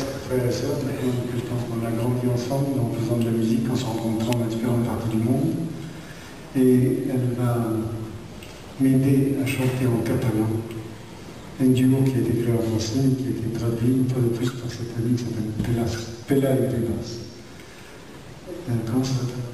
frères et sœurs, que je pense qu'on a grandi ensemble en faisant de la musique, en se rencontrant dans différentes parties du monde. Et elle va m'aider à chanter en catalan. Un duo qui a été créé en français qui a été traduit une fois de plus par cette amie qui s'appelle Pela et s'appelle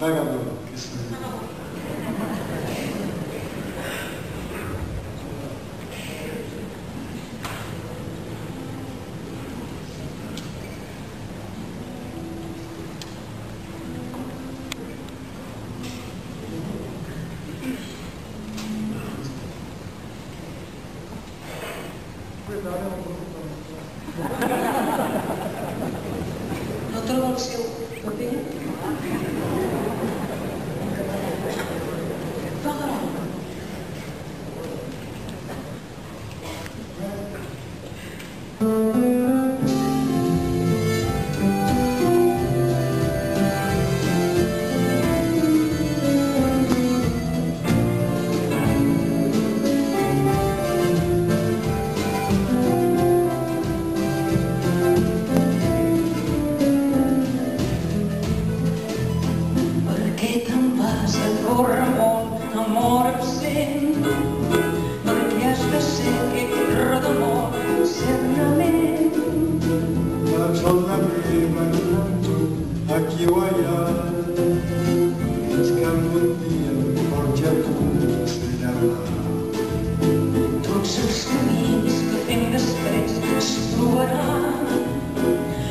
Vagabundo, qu'est-ce que No trobo el. Amb tu, aquí o que algun dia em porti a tu, assenyalar. Tots els camins que fem després es trobaran.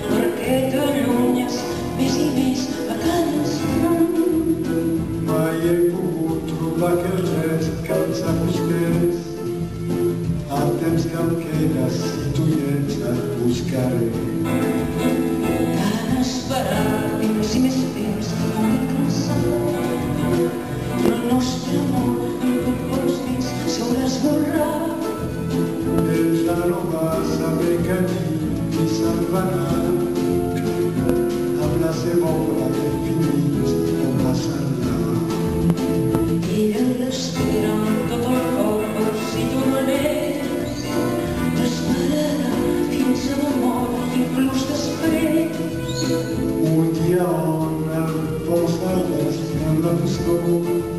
Per què t'allunyes més i més a cada instant? Mai he pogut trobar aquell res que ens acostés. Temps que em tu hi ets, et. S'haurà esborrat. Ell ja no va saber que aquí i se'n va anar. Amb la seva obra d'infinit on va saltar. Ella l'espera amb tot el cor per si tornés. L'esperarà fins a la mort, inclús després. Un dia on el pols de l'est en la foscor